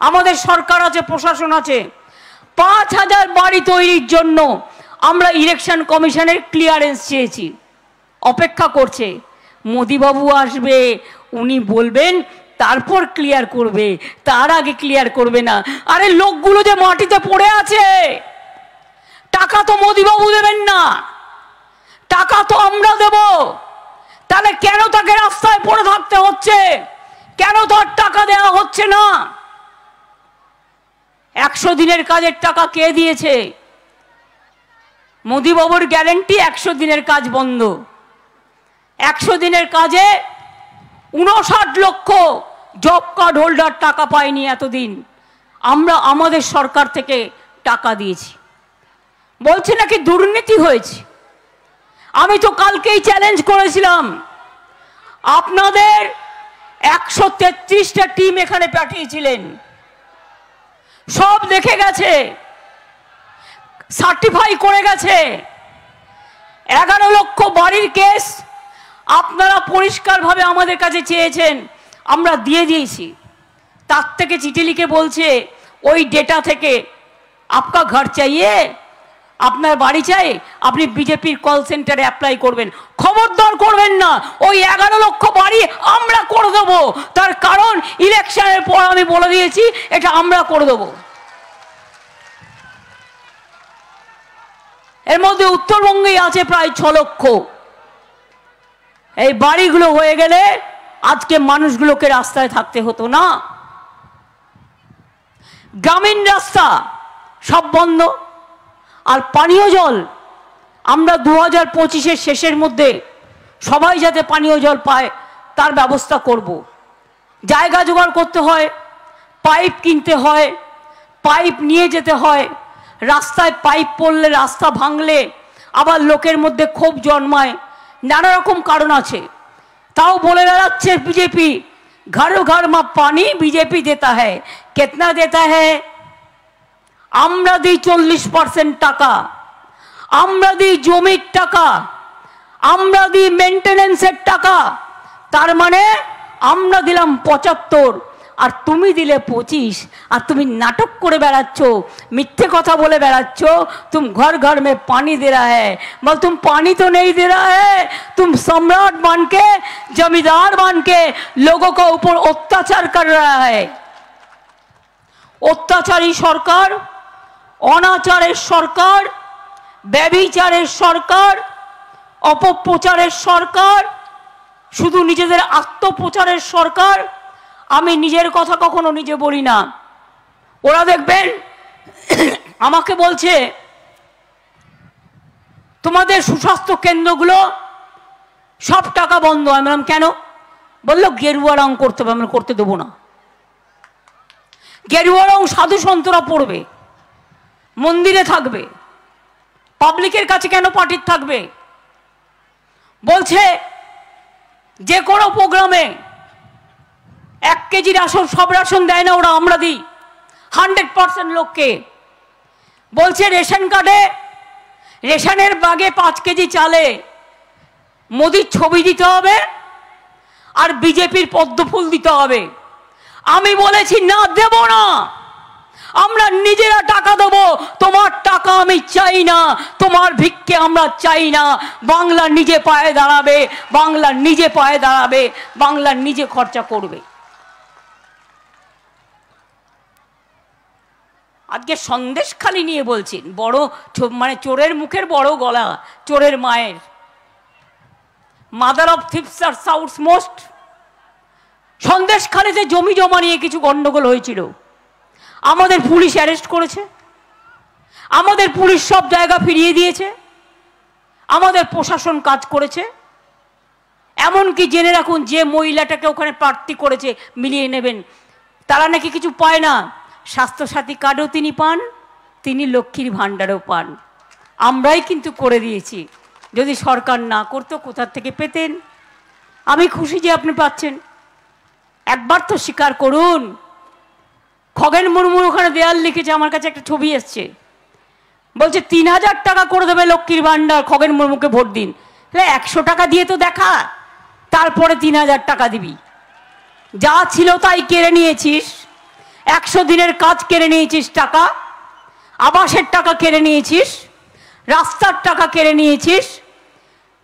আমাদের সরকার আছে, প্রশাসন আছে। পাঁচ হাজার বাড়ি তৈরির জন্য আমরা ইলেকশন কমিশনের ক্লিয়ারেন্স চেয়েছি। অপেক্ষা করছে। মোদিবাবু আসবে, উনি বলবেন, তারপর ক্লিয়ার করবে। তার আগে ক্লিয়ার করবে না। আরে লোকগুলো যে মাটিতে পড়ে আছে, টাকা তো মোদিবাবু দেবেন না। টাকা তো আমরা দেব। তাহলে কেন তাকে রাস্তায় পড়ে থাকতে হচ্ছে? কেন তার টাকা দেওয়া হচ্ছে না? একশো দিনের কাজের টাকা কে দিয়েছে? মোদিবাবুর গ্যারেন্টি একশো দিনের কাজ বন্ধ। একশো দিনের কাজে উনষাট লক্ষ জব কার্ড হোল্ডার টাকা পায়নি এতদিন। আমরা আমাদের সরকার থেকে টাকা দিয়েছি। বলছে নাকি দুর্নীতি হয়েছে? আমি তো কালকেই চ্যালেঞ্জ করেছিলাম। আপনাদের একশো তেত্রিশটা টিম এখানে পাঠিয়েছিলেন। সব দেখে গেছে। সার্টিফাই করে গেছে। এগারো লক্ষ বাড়ির কেস আপনারা পরিষ্কারভাবে আমাদের কাছে চেয়েছেন, আমরা দিয়ে দিয়েছি। তার থেকে চিঠি লিখে বলছে, ওই ডেটা থেকে আপকা ঘর চাইয়ে আপনার বাড়ি চাই, আপনি বিজেপির কল সেন্টারে অ্যাপ্লাই করবেন। খবরদার করবেন না, ওই এগারো লক্ষ বাড়ি আমরা করে দেবো। তার কারণ ইলেকশনের পর আমি বলে দিয়েছি, এটা আমরা করে দেবো। এর মধ্যে উত্তরবঙ্গেই আছে প্রায় ছ লক্ষ। এই বাড়িগুলো হয়ে গেলে আজকে মানুষগুলোকে রাস্তায় থাকতে হতো না। গ্রামীণ রাস্তা সব বন্ধ। আর পানীয় জল, আমরা দু হাজার পঁচিশের শেষের মধ্যে সবাই যাতে পানীয় জল পায়, তার ব্যবস্থা করব। জায়গা জোগাড় করতে হয়, পাইপ কিনতে হয়, পাইপ নিয়ে যেতে হয়, রাস্তায় পাইপ পড়লে রাস্তা ভাঙলে আবার লোকের মধ্যে ক্ষোভ জন্মায় নানা রকম কারণ আছে তাও বলে বেড়াচ্ছে বিজেপি ঘর ঘর মা পানি বিজেপি দেতা হ্যায়, কেতনা দেতা হ্যায় আমরা দিই চল্লিশ পার্সেন্ট টাকা। আমরা দিই জমির টাকা। আমরা দিই মেনটেনেন্সের টাকা। তার মানে আমরা দিলাম পঁচাত্তর, আর তুমি দিলে পঁচিশ। আর তুমি নাটক করে বেড়াচ্ছ, মিথ্যে কথা বলে বেড়াচ্ছ, তুমি ঘর ঘর মে পানি দে রা হ্যাঁ বল, তুমি পানি তো নেই দে রা হ্যাঁ সম্রাট বানকে জমিদার বানকে লোককে উপর অত্যাচার কর রা হ্যাঁ অত্যাচারী সরকার অনাচারের সরকার ব্যবিচারের সরকার, অপপ্রচারের সরকার, শুধু নিজেদের আত্মপ্রচারের সরকার, আমি নিজের কথা কখনো নিজে বলি না। ওরা দেখবেন, আমাকে বলছে, তোমাদের সুস্বাস্থ্য কেন্দ্রগুলো সব টাকা বন্ধ। আমি বললাম, কেন? বলল, গেরুয়া রং করতে হবে। আমরা করতে দেবো না। গেরুয়া রং সাধু সন্তরা পড়বে। মন্দিরে থাকবে। পাবলিকের কাছে কেন পার্টির থাকবে? বলছে, যে কোনো প্রোগ্রামে এক কেজি রাশন সব রাশন দেয় না ওরা, আমরা দিই। হান্ড্রেড পার্সেন্ট লোককে। বলছে, রেশন কার্ডে, রেশনের বাগে পাঁচ কেজি চালে মোদির ছবি দিতে হবে আর বিজেপির পদ্মফুল দিতে হবে। আমি বলেছি, না, দেব না। আমরা নিজেরা টাকা দেবো। তোমার টাকা আমি চাই না, তোমার ভিক্ষে আমরা চাই না। বাংলা নিজে পায়ে দাঁড়াবে, বাংলা নিজে পায়ে দাঁড়াবে, বাংলা নিজে খরচা করবে। আজকে সন্দেশ খালি নিয়ে বলছেন, বড় মানে চোরের মুখের বড় গলা, চোরের মায়ের। মাদার অফ থিপস আর সাউথ মোস্ট। সন্দেশখালিতে জমি জমা নিয়ে কিছু গন্ডগোল হয়েছিল। আমাদের পুলিশ অ্যারেস্ট করেছে। আমাদের পুলিশ সব জায়গা ফিরিয়ে দিয়েছে। আমাদের প্রশাসন কাজ করেছে। এমনকি জেনে রাখুন, যে মহিলাটাকে ওখানে প্রার্থী করেছে, মিলিয়ে নেবেন, তারা নাকি কিছু পায় না। স্বাস্থ্যসাথী কার্ডও তিনি পান, তিনি লক্ষ্মীর ভাণ্ডারও পান। আমরাই কিন্তু করে দিয়েছি। যদি সরকার না করতো কোথার থেকে পেতেন? আমি খুশি যে আপনি পাচ্ছেন। একবার তো স্বীকার করুন খগেন মুর্মুর ওখানে দেয়াল লিখেছে, আমার কাছে একটা ছবি এসছে। বলছে, তিন হাজার টাকা করে দেবে লক্ষ্মীর ভাণ্ডার, খগেন মুর্মুকে ভোট দিন। তাহলে একশো টাকা দিয়ে তো দেখা, তারপরে তিন হাজার টাকা দিবি। যা ছিল তাই কেড়ে নিয়েছিস, একশো দিনের কাজ কেড়ে নিয়েছিস টাকা, আবাসের টাকা কেড়ে নিয়েছিস, রাস্তার টাকা কেড়ে নিয়েছিস,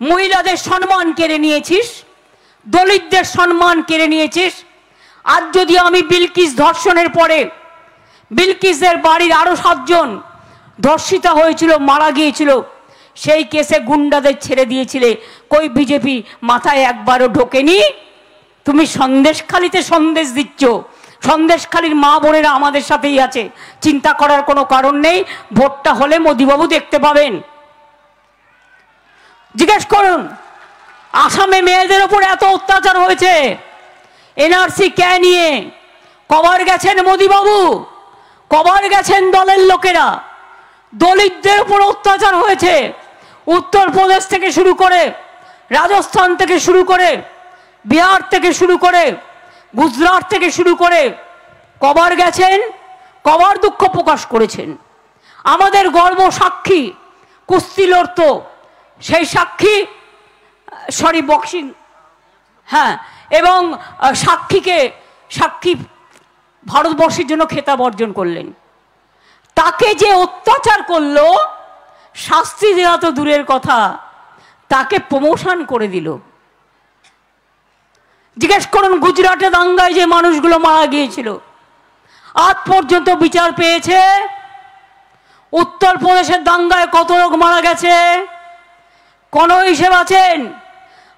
মহিলাদের সম্মান কেড়ে নিয়েছিস, দলিতদের সম্মান কেড়ে নিয়েছিস আজ যদি আমি বিলকিস ধর্ষণের পরে বিলকিসের বাড়ির আরও সাতজন ধর্ষিতা হয়েছিল, মারা গিয়েছিল, সেই কেসে গুন্ডাদের ছেড়ে দিয়েছিলে। কই বিজেপি মাথায় একবারও ঢোকেনি? তুমি সন্দেশখালিতে সন্দেশ দিচ্ছ। সন্দেশখালির মা বোনেরা আমাদের সাথেই আছে। চিন্তা করার কোনো কারণ নেই। ভোটটা হলে মোদিবাবু দেখতে পাবেন। জিজ্ঞেস করুন, আসামে মেয়েদের ওপর এত অত্যাচার হয়েছে? এনআরসি কে নিয়ে? কবার গেছেন মোদিবাবু? কবার গেছেন দলের লোকেরা? দলিতদের উপর অত্যাচার হয়েছে। উত্তরপ্রদেশ থেকে শুরু করে রাজস্থান থেকে শুরু করে বিহার থেকে শুরু করে গুজরাট থেকে শুরু করে কবার গেছেন? কবার দুঃখ প্রকাশ করেছেন? আমাদের গর্ব সাক্ষী কুস্তি লড়ত। সেই সাক্ষী সরি বক্সিং হ্যাঁ এবং সাক্ষীকে, সাক্ষী ভারতবর্ষের জন্য খেতাব অর্জন করলেন। তাকে যে অত্যাচার করল, শাস্তি দেওয়া তো দূরের কথা, তাকে প্রমোশন করে দিল। জিজ্ঞেস করুন, গুজরাটে দাঙ্গায় যে মানুষগুলো মারা গিয়েছিল, আজ পর্যন্ত বিচার পেয়েছে? উত্তরপ্রদেশের দাঙ্গায় কত লোক মারা গেছে? কোন হিসেব আছেন?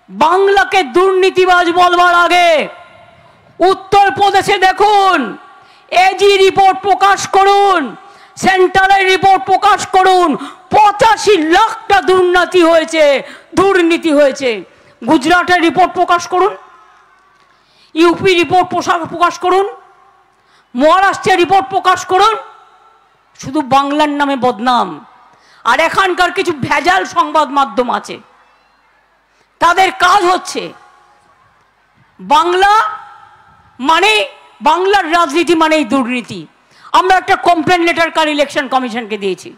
বাংলাকে দুর্নীতিবাজ বলবার আগে উত্তরপ্রদেশে দেখুন এজি রিপোর্ট প্রকাশ করুন, সেন্ট্রালের রিপোর্ট প্রকাশ করুন, পঁচাশি লাখটা দুর্নীতি হয়েছে দুর্নীতি হয়েছে। গুজরাটের রিপোর্ট প্রকাশ করুন ইউপি রিপোর্ট প্রকাশ করুন, মহারাষ্ট্রের রিপোর্ট প্রকাশ করুন, শুধু বাংলার নামে বদনাম। আর এখানকার কিছু ভেজাল সংবাদ মাধ্যম আছে। তাদের কাজ হচ্ছে বাংলা মানে বাংলার রাজনীতি মানেই দুর্নীতি। আমরা একটা কমপ্লেন লেটার কার ইলেকশন কমিশনকে দিয়েছি।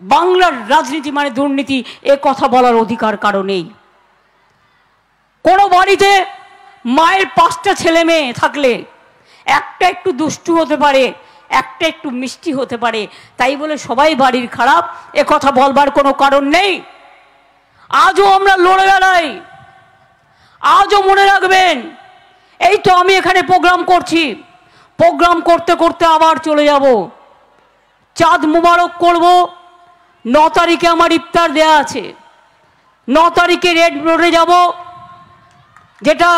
বাংলার রাজনীতি মানে দুর্নীতি, এ কথা বলার অধিকার কারও নেই। কোনো বাড়িতে মায়ের পাঁচটা ছেলে মেয়ে থাকলে একটা একটু দুষ্টু হতে পারে, একটা একটু মিষ্টি হতে পারে, তাই বলে সবাই বাড়ির খারাপ, এ কথা বলবার কোনো কারণ নেই। আজও আমরা লড়ে বেড়াই আজও মনে রাখবেন, এই তো আমি এখানে প্রোগ্রাম করছি। প্রোগ্রাম করতে করতে আবার চলে যাব। চাঁদ মুবারক করব, ন তারিখে আমার ইফতার দেয়া আছে। ন তারিখে রেড রোডে যাব, যেটা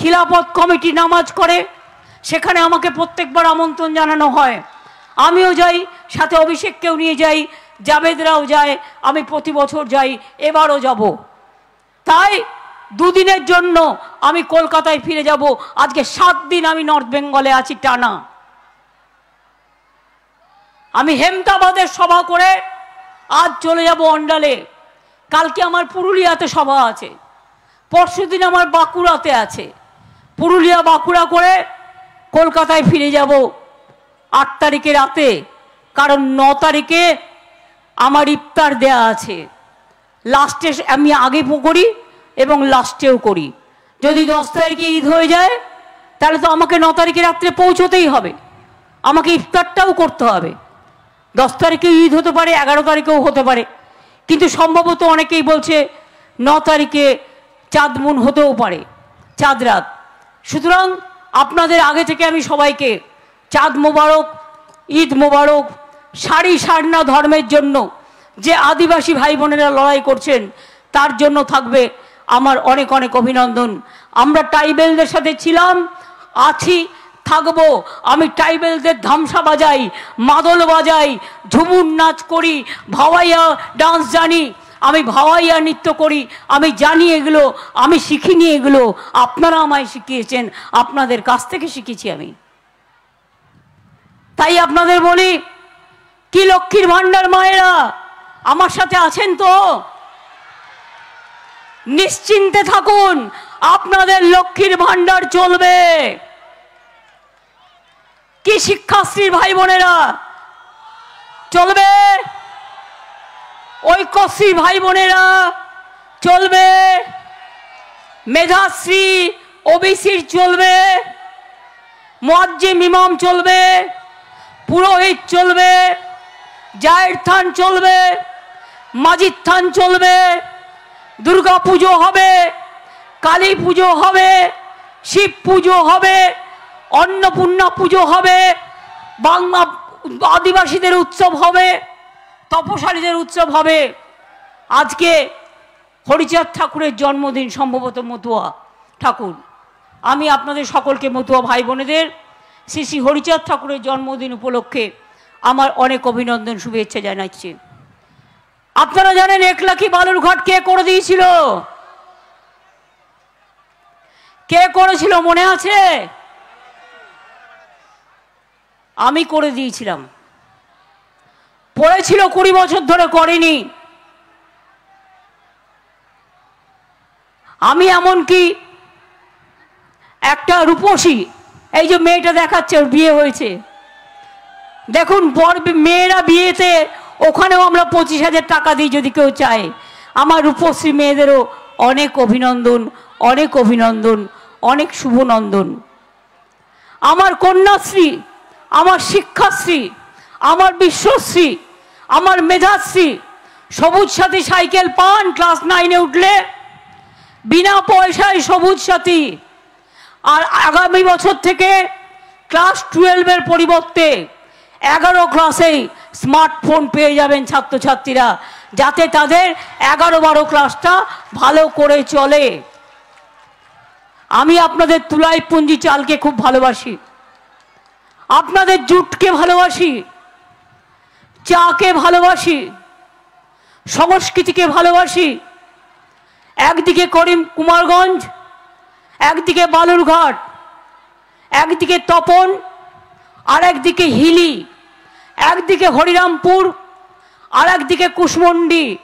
খিলাফত কমিটি নামাজ করে, সেখানে আমাকে প্রত্যেকবার আমন্ত্রণ জানানো হয়। আমিও যাই, সাথে অভিষেককেও নিয়ে যাই জাবেদরাও যায়, আমি প্রতি বছর যাই, এবারও যাব। তাই দুদিনের জন্য আমি কলকাতায় ফিরে যাব। আজকে সাত দিন আমি নর্থ বেঙ্গলে আছি টানা। আমি হেমতাবাদের সভা করে আজ চলে যাব অন্ডালে। কালকে আমার পুরুলিয়াতে সভা আছে। পরশু দিন আমার বাঁকুড়াতে আছে। পুরুলিয়া বাঁকুড়া করে কলকাতায় ফিরে যাব। আট তারিখে রাতে, কারণ ন তারিখে আমার ইফতার দেয়া আছে। লাস্টে আমি আগে করি এবং লাস্টেও করি। যদি দশ তারিখে ঈদ হয়ে যায়, তাহলে তো আমাকে ন তারিখে রাত্রে পৌঁছতেই হবে। আমাকে ইফতারটাও করতে হবে। দশ তারিখে ঈদ হতে পারে, এগারো তারিখেও হতে পারে। কিন্তু সম্ভবত অনেকেই বলছে ন তারিখে চাঁদ মুন হতেও পারে, চাঁদ রাত। সুতরাং আপনাদের আগে থেকে আমি সবাইকে চাঁদ মোবারক, ঈদ মোবারক সারি সারনা ধর্মের জন্য যে আদিবাসী ভাই বোনেরা লড়াই করছেন, তার জন্য থাকবে আমার অনেক অনেক অভিনন্দন। আমরা ট্রাইবেলদের সাথে ছিলাম, আছি, থাকব। আমি ট্রাইবেলদের ধামসা বাজাই, মাদল বাজাই, ঝুমুর নাচ করি, ভাওয়াইয়া ডান্স জানি। আমি ভাওয়াইয়া নৃত্য করি, আমি জানি এগুলো, আমি শিখিনি এগুলো। আপনারা আমায় শিখিয়েছেন, আপনাদের কাছ থেকে শিখেছি আমি। তাই আপনাদের বলি কি লক্ষ্মীর ভাণ্ডার, মায়েরা? আমার সাথে আছেন তো? নিশ্চিন্তে থাকুন, আপনাদের লক্ষ্মীর ভাণ্ডার চলবে। কি শিক্ষাশ্রীর ভাই বোনেরা? চলবে? ঐক্যশ্রী ভাই বোনেরা, চলবে? মেধাশ্রী ওবিসির চলবে? মোয়াজ্জিম ইমাম চলবে? পুরোহিত চলবে? জায়ের থান চলবে, মাজিদ থান চলবে, দুর্গা পুজো হবে, কালী পুজো হবে, শিব পুজো হবে, অন্নপূর্ণা পুজো হবে, বাংলা আদিবাসীদের উৎসব হবে, তপশালীদের উৎসব হবে। আজকে হরিচাঁদ ঠাকুরের জন্মদিন সম্ভবত মতুয়া ঠাকুর। আমি আপনাদের সকলকে মতুয়া ভাই বোনেদের শ্রী শ্রী হরিচাঁদ ঠাকুরের জন্মদিন উপলক্ষে আমার অনেক অভিনন্দন, শুভেচ্ছা জানাচ্ছি। আপনারা জানেন একলাখি বালুরঘাট কে করে দিয়েছিল? কে করেছিল মনে আছে? আমি করে দিয়েছিলাম। পড়েছিল কুড়ি বছর ধরে করেনি। আমি এমনকি একটা রূপসী, এই যে মেয়েটা দেখাচ্ছে বিয়ে হয়েছে। দেখুন, বর মেয়েরা বিয়েতে ওখানেও আমরা পঁচিশ হাজার টাকা দিই যদি কেউ চায়। আমার রূপশ্রী মেয়েদেরও অনেক অভিনন্দন অনেক অভিনন্দন, অনেক শুভনন্দন। আমার কন্যাশ্রী, আমার শিক্ষাশ্রী, আমার বিশ্বশ্রী, আমার মেধাশ্রী, সবুজ সাথী সাইকেল পান, ক্লাস নাইনে উঠলে বিনা পয়সায় সবুজ সাথী। আর আগামী বছর থেকে ক্লাস টুয়েলভের পরিবর্তে এগারো ক্লাসেই স্মার্টফোন পেয়ে যাবেন ছাত্রছাত্রীরা, যাতে তাদের এগারো বারো ক্লাসটা ভালো করে চলে। আমি আপনাদের তুলাই পুঞ্জি চালকে খুব ভালোবাসি। আপনাদের জুটকে ভালোবাসি, চাকে ভালোবাসি, সংস্কৃতিকে ভালোবাসি। একদিকে করিম কুমারগঞ্জ, একদিকে বালুরঘাট, একদিকে তপন আর একদিকে হিলি। একদিকে হরিরামপুর আর একদিকে কুশমন্ডি,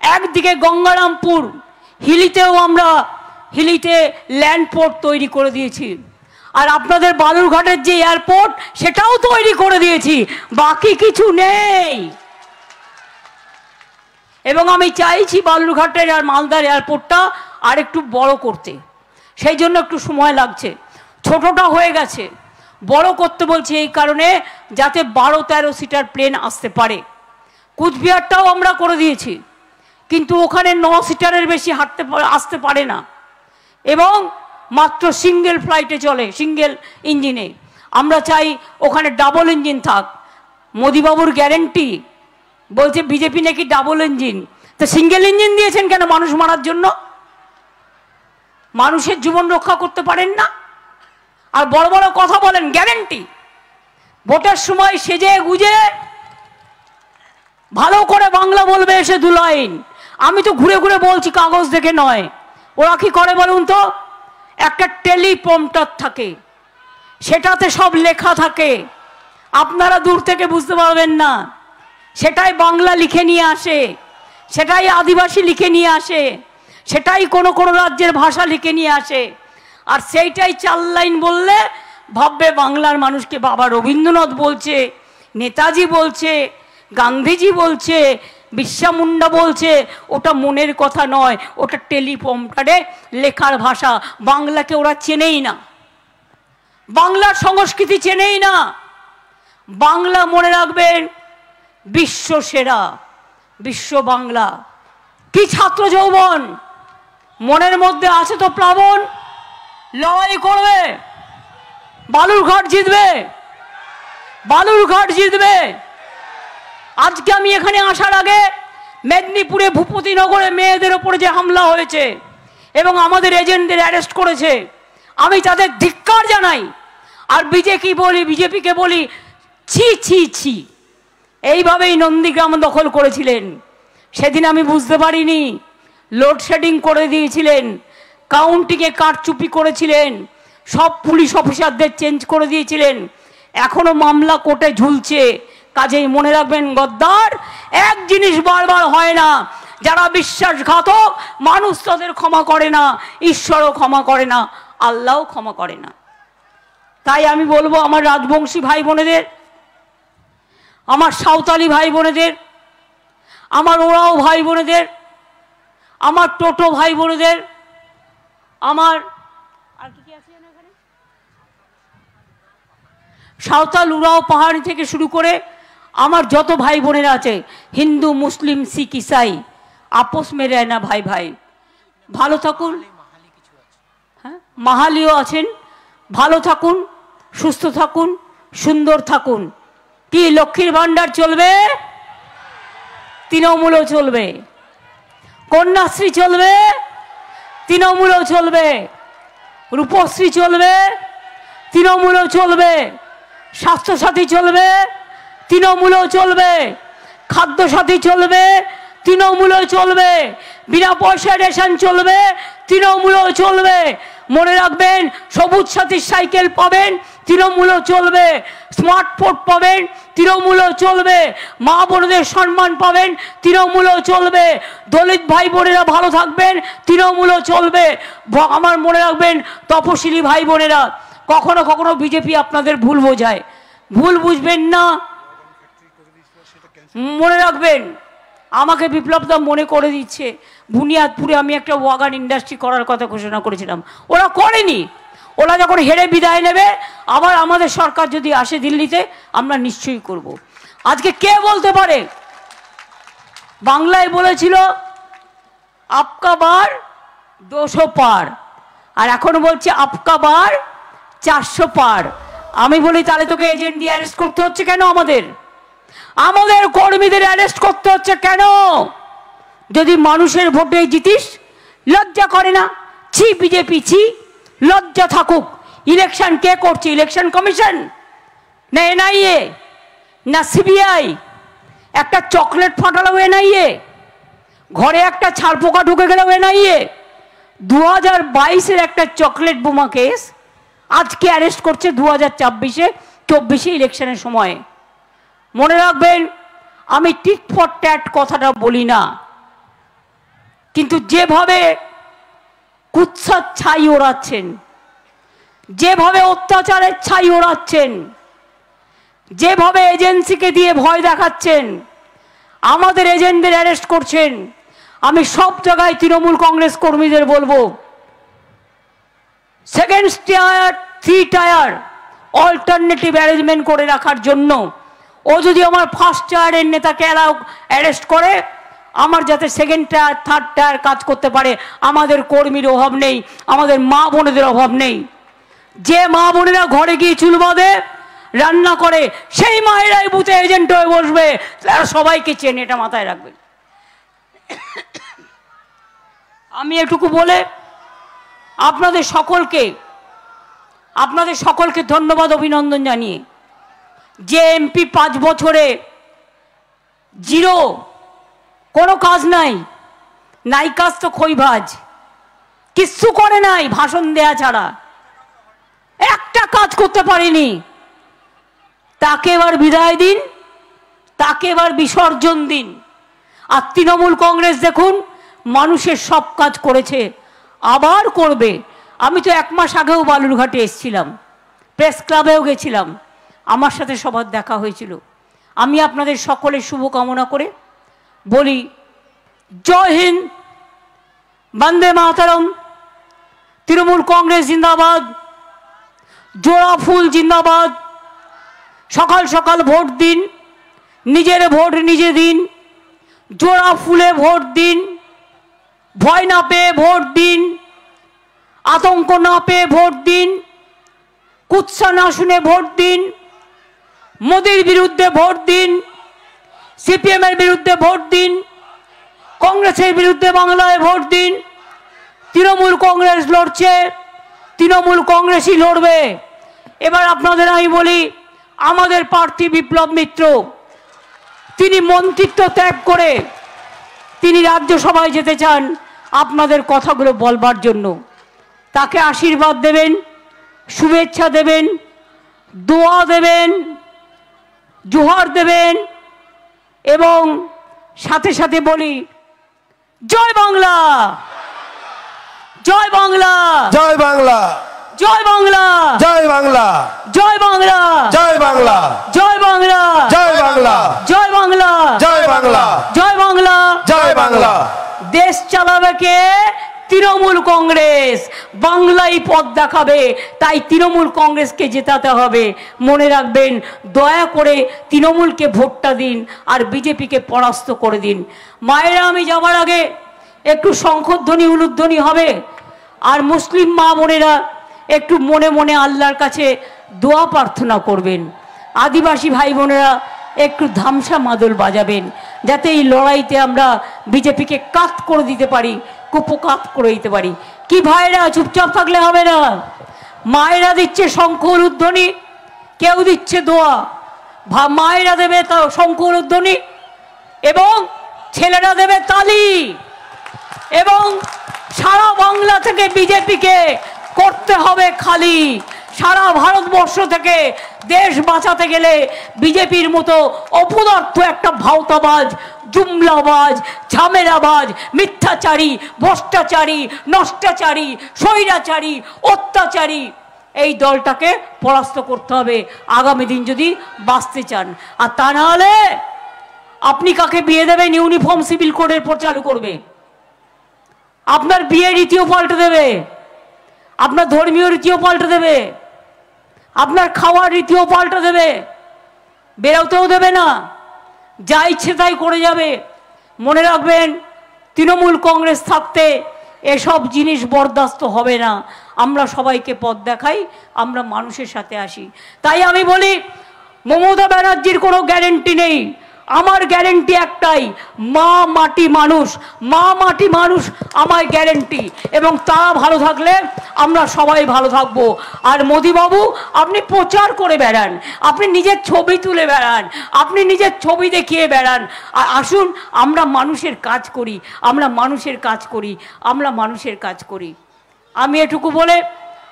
একদিকে গঙ্গারামপুর। হিলিতেও আমরা, হিলিতে ল্যান্ডপোর্ট তৈরি করে দিয়েছি। আর আপনাদের বালুরঘাটের যে এয়ারপোর্ট, সেটাও তৈরি করে দিয়েছি। বাকি কিছু নেই। এবং আমি চাইছি বালুরঘাটের আর মালদার এয়ারপোর্টটা আর একটু বড় করতে। সেই জন্য একটু সময় লাগছে। ছোটটা হয়ে গেছে। বড় করতে বলছি এই কারণে যাতে বারো তেরো সিটার প্লেন আসতে পারে। কুচবিহারটাও আমরা করে দিয়েছি, কিন্তু ওখানে ন সিটারের বেশি হাঁটতে আসতে পারে না। এবং মাত্র সিঙ্গেল ফ্লাইটে চলে সিঙ্গেল ইঞ্জিনে আমরা চাই ওখানে ডাবল ইঞ্জিন থাক। মোদিবাবুর গ্যারেন্টি বলছে বিজেপি নাকি ডাবল ইঞ্জিন তো সিঙ্গেল ইঞ্জিন দিয়েছেন কেন মানুষ মারার জন্য? মানুষের জীবন রক্ষা করতে পারেন না? আর বড় বড় কথা বলেন গ্যারেন্টি ভোটের সময় সেজে গুজে ভালো করে বাংলা বলবে এসে দু লাইন। আমি তো ঘুরে ঘুরে বলছি, কাগজ দেখে নয়। ওরা কি করে বলুন তো? একটা টেলিপম্পটার থাকে। সেটাতে সব লেখা থাকে। আপনারা দূর থেকে বুঝতে পারবেন না। সেটাই বাংলা লিখে নিয়ে আসে। সেটাই আদিবাসী লিখে নিয়ে আসে। সেটাই কোনো কোনো রাজ্যের ভাষা লিখে নিয়ে আসে। আর সেইটাই চার লাইন বললে ভাববে বাংলার মানুষকে বাবা রবীন্দ্রনাথ বলছে, নেতাজি বলছে, গান্ধীজি বলছে বিশ্বামুন্ডা বলছে, ওটা মনের কথা নয়, ওটা টেলিফোমটারে লেখার ভাষা, বাংলাকে ওরা চেনেই না। বাংলার সংস্কৃতি চেনেই না। বাংলা মনে রাখবেন, বিশ্ব সেরা, বিশ্ব বাংলা। কি ছাত্র যৌবন? মনের মধ্যে আছে তো প্লাবন? লড়াই করবে। বালুরঘাট জিতবে। বালুরঘাট জিতবে। আজকে আমি এখানে আসার আগে মেদিনীপুরে ভূপতিনগরে মেয়েদের ওপরে যে হামলা হয়েছে এবং আমাদের এজেন্টদের অ্যারেস্ট করেছে, আমি তাদের ধিক্কার জানাই। আর বিজেপি বলি, বিজেপিকে বলি, ছি ছি ছি। এইভাবেই নন্দীগ্রাম দখল করেছিলেন। সেদিন আমি বুঝতে পারিনি লোডশেডিং করে দিয়েছিলেন। কাউন্টিংয়ে কারচুপি করেছিলেন। সব পুলিশ অফিসারদের চেঞ্জ করে দিয়েছিলেন। এখনও মামলা কোর্টে ঝুলছে। কাজেই মনে রাখবেন গদ্দার, এক জিনিস বারবার হয় না, যারা বিশ্বাসঘাতক, মানুষ তাদের ক্ষমা করে না, ঈশ্বরও ক্ষমা করে না, আল্লাহও ক্ষমা করে না। তাই আমি বলব আমার রাজবংশী ভাই বোনেদের আমার সাঁওতালি ভাই বোনেদের আমার ওরাও ভাই বোনেদের আমার টোটো ভাই বোনেদের আমার আর কি কি আছে এখানে? সাঁওতাল উরাও পাহাড়ি থেকে শুরু করে আমার যত ভাই বোনেরা আছে হিন্দু মুসলিম শিখ ইসাই আপোষ মেরে না ভাই ভাই। ভালো থাকুন। হ্যাঁ? মাহালিও আছেন। ভালো থাকুন সুস্থ থাকুন সুন্দর থাকুন। কি লক্ষ্মীর ভাণ্ডার চলবে? তৃণমূলও চলবে। কন্যাশ্রী চলবে? তৃণমূলও চলবে। রূপশ্রী চলবে, তৃণমূলও চলবে, স্বাস্থ্যসাথী চলবে, তৃণমূলও চলবে, খাদ্যসাথী চলবে, তৃণমূলও চলবে, বিনা পয়সায় রেশন চলবে, তৃণমূলও চলবে। মনে রাখবেন, সবুজ সাথীর সাইকেল পাবেন, তৃণমূলও চলবে স্মার্টফোন পাবেন তৃণমূলও চলবে। মা বোনদের সম্মান পাবেন তৃণমূলও চলবে। দলিত ভাই বোনেরা ভালো থাকবেন তৃণমূলও চলবে। আমার মনে রাখবেন, তপশিলি ভাই বোনেরা, কখনো কখনো বিজেপি আপনাদের ভুল বোঝায়। ভুল বুঝবেন না। মনে রাখবেন, আমাকে বিপ্লবদা মনে করে দিচ্ছে। বুনিয়াদপুরে আমি একটা ওয়াগান ইন্ডাস্ট্রি করার কথা ঘোষণা করেছিলাম। ওরা করেনি। ওরা যখন হেরে বিদায় নেবে, আবার আমাদের সরকার যদি আসে দিল্লিতে, আমরা নিশ্চয়ই করব। আজকে কে বলতে পারে? বাংলায় বলেছিল, আপকা বার দুশো পার। আর এখন বলছে, আপকা বার চারশো পার। আমি বলি, তাহলে তোকে এজেন্ট দিয়ে অ্যারেস্ট করতে হচ্ছে কেন আমাদের? আমাদের কর্মীদের অ্যারেস্ট করতে হচ্ছে কেন? যদি মানুষের ভোটে জিতিস, লজ্জা করে না? ছি, বিজেপি, ছি। লজ্জা থাকুক। ইলেকশন কে করছে? Election commission? না এনআইএ? না সিবিআই? একটা চকলেট ফাটালো এনআইএ? ঘরে একটা ছাড় পোকা ঢুকে গেল এনআইএ? দু হাজার বাইশের একটা চকলেট বোমা কেস আজকে অ্যারেস্ট করছে দু হাজার ছাব্বিশে, চব্বিশে ইলেকশনের সময়। মনে রাখবেন, আমি টিট ফর ট্যাট কথাটা বলি না। কিন্তু যেভাবে কুৎসার ছাই ওড়াচ্ছেন। যেভাবে অত্যাচারের ছাই ওড়াচ্ছেন, যেভাবে এজেন্সিকে দিয়ে ভয় দেখাচ্ছেন, আমাদের এজেন্টদের অ্যারেস্ট করছেন, আমি সব জায়গায় তৃণমূল কংগ্রেস কর্মীদের বলব second tier three tier alternative arrangement করে রাখার জন্য। ও যদি আমার ফার্স্ট টায়ারের নেতাকে অ্যারেস্ট করে আমার যাতে সেকেন্ড টায়ার থার্ড টায়ার কাজ করতে পারে, আমাদের কর্মীর অভাব নেই, আমাদের মা বোনেদের অভাব নেই। যে মা বোনেরা ঘরে গিয়ে চুল বাঁধে, রান্না করে, সেই মায়েরাই বুথে এজেন্ট হয়ে বসবে। তারা সবাইকে চেনে, এটা মাথায় রাখবেন আমি এটুকু বলে, আপনাদের সকলকে আপনাদের সকলকে ধন্যবাদ, অভিনন্দন জানিয়ে। যে এমপি পাঁচ বছরে জিরো কোনো কাজ নাই। নাই কাজ তো খইভাজ। কিচ্ছু করে নাই, ভাষণ দেয়া ছাড়া। একটা কাজ করতে পারেনি। তাকে এবার বিদায় দিন, তাকে এবার বিসর্জন দিন। আর তৃণমূল কংগ্রেস দেখুন, মানুষের সব কাজ করেছে, আবার করবে। আমি তো এক মাস আগেও বালুরঘাটে এসেছিলাম, প্রেস ক্লাবেও গেছিলাম। আমার সাথে সবার দেখা হয়েছিল। আমি আপনাদের সকলের শুভকামনা করে বলি, জয় হিন্দ, বন্দে মাতারম, তৃণমূল কংগ্রেস জিন্দাবাদ, জোড়া ফুল জিন্দাবাদ, সকাল সকাল ভোট দিন, নিজের ভোট নিজে দিন, জোড়া ফুলে ভোট দিন, ভয় না পেয়ে ভোট দিন, আতঙ্ক না পেয়ে ভোট দিন, কুৎসা না শুনে ভোট দিন, মোদির বিরুদ্ধে ভোট দিন সিপিএমের বিরুদ্ধে ভোট দিন, কংগ্রেসের বিরুদ্ধে বাংলায় ভোট দিন, তৃণমূল কংগ্রেস লড়ছে, তৃণমূল কংগ্রেসই লড়বে। এবার আপনাদের আমি বলি, আমাদের প্রার্থী বিপ্লব মিত্র, তিনি মন্ত্রিত্ব ত্যাগ করে তিনি রাজ্যসভায় যেতে চান আপনাদের কথাগুলো বলবার জন্য। তাকে আশীর্বাদ দেবেন, শুভেচ্ছা দেবেন, দোয়া দেবেন, জোহার দেবেন এবং সাথে সাথে বলি জয় বাংলা জয় বাংলা জয় বাংলা জয় বাংলা জয় বাংলা জয় বাংলা জয় বাংলা জয় বাংলা জয় বাংলা জয় বাংলা জয় বাংলা জয় বাংলা জয় বাংলা দেশ চালাবে কে তৃণমূল কংগ্রেস। বাংলায় পথ দেখাবে, তাই তৃণমূল কংগ্রেসকে জেতাতে হবে। মনে রাখবেন, দয়া করে তৃণমূলকে ভোটটা দিন আর বিজেপিকে পরাস্ত করে দিন। মায়েরা, আমি যাবার আগে একটু শঙ্খধ্বনি, উলুধ্বনি হবে। আর মুসলিম মা বোনেরা, একটু মনে মনে আল্লাহর কাছে দোয়া প্রার্থনা করবেন। আদিবাসী ভাই বোনেরা, একটু ধামসা মাদল বাজাবেন, যাতে এই লড়াইতে আমরা বিজেপিকে কাত করে দিতে পারি। কুপকাত করে দিতে পারি। কি ভাইরা, চুপচাপ থাকলে হবে না। মায়েরা দিচ্ছে শঙ্কর উদ্ধনি, কেউ দিচ্ছে দোয়া। ভা, মায়েরা দেবে তা শঙ্কর উদ্ধনি, এবং ছেলেরা দেবে তালি, এবং সারা বাংলা থেকে বিজেপিকে করতে হবে খালি। সারা ভারতবর্ষ থেকে দেশ বাঁচাতে গেলে বিজেপির মতো অপদার্থ একটা ভাওতাবাজ, জুমলাবাজ, ঝামেলাবাজ, মিথ্যাচারী, ভ্রষ্টাচারী, নষ্টাচারী, স্বৈরাচারী, অত্যাচারী এই দলটাকে পরাস্ত করতে হবে। আগামী দিন যদি বাঁচতে চান। আর তা নাহলে আপনি কাকে বিয়ে দেবেন? ইউনিফর্ম সিভিল কোডের পর চালু করবে। আপনার বিয়ে রীতিও পাল্টে দেবে। আপনার ধর্মীয় রীতিও পাল্টে দেবে। আপনার খাওয়ার রীতিও পাল্টা দেবে, বেরোতেও দেবে না, যা ইচ্ছে তাই করে যাবে। মনে রাখবেন, তৃণমূল কংগ্রেস থাকতে এসব জিনিস বরদাস্ত হবে না। আমরা সবাইকে পথ দেখাই, আমরা মানুষের সাথে আসি। তাই আমি বলি, মমতা ব্যানার্জির কোনো গ্যারেন্টি নেই। আমার গ্যারেন্টি একটাই, মা মাটি মানুষ। মা মাটি মানুষ আমার গ্যারেন্টি এবং তারা ভালো থাকলে আমরা সবাই ভালো থাকব। আর মোদিবাবু, আপনি প্রচার করে বেড়ান। আপনি নিজের ছবি তুলে বেড়ান। আপনি নিজের ছবি দেখিয়ে বেড়ান। আর আসুন, আমরা মানুষের কাজ করি। আমরা মানুষের কাজ করি। আমরা মানুষের কাজ করি। আমি এটুকু বলে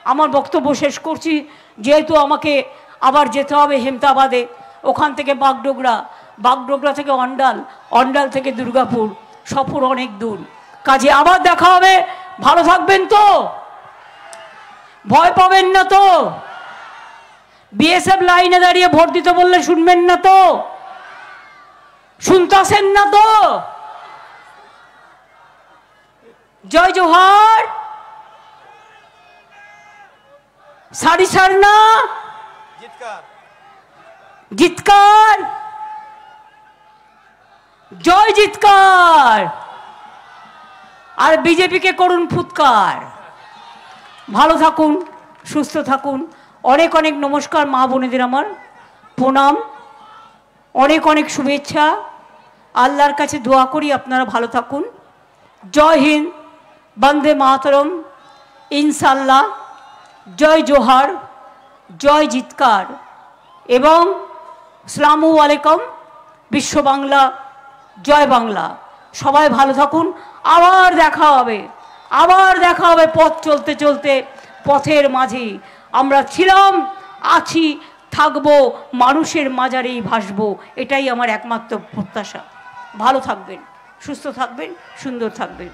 আমার বক্তব্য শেষ করছি। যেহেতু আমাকে আবার যেতে হবে হেমতাবাদে, ওখান থেকে বাগডোগরা। বাগডোগরা থেকে অন্ডাল অন্ডাল থেকে দুর্গাপুর সফর অনেক দূর। কাজে আবার দেখা হবে। ভালো থাকবেন তো। ভয় পাবেন না তো। বিএসএফ লাইনে দাঁড়িয়ে ভোট দিতে বললে শুনবেন না তো। শুনতেছেন না তো। জয় জোহার। সারি সার না জিতকার জয় জিতকার আর বিজেপিকে করুন ফুৎকার। ভালো থাকুন, সুস্থ থাকুন। অনেক অনেক নমস্কার মা বোনেদের আমার। প্রণাম। অনেক অনেক শুভেচ্ছা। আল্লাহর কাছে দোয়া করি আপনারা ভালো থাকুন। জয় হিন্দ, বন্দে মাতরম। ইনশাল্লাহ জয় জোহার, জয় জিতকার এবং সালামু আলাইকুম, বিশ্ব বাংলা জয় বাংলা। সবাই ভালো থাকুন, আবার দেখা হবে, আবার দেখা হবে পথ চলতে চলতে, পথের মাঝে। আমরা ছিলাম, আছি, থাকব, মানুষের মাজারেই ভাসব, এটাই আমার একমাত্র প্রত্যাশা। ভালো থাকবেন, সুস্থ থাকবেন, সুন্দর থাকবেন।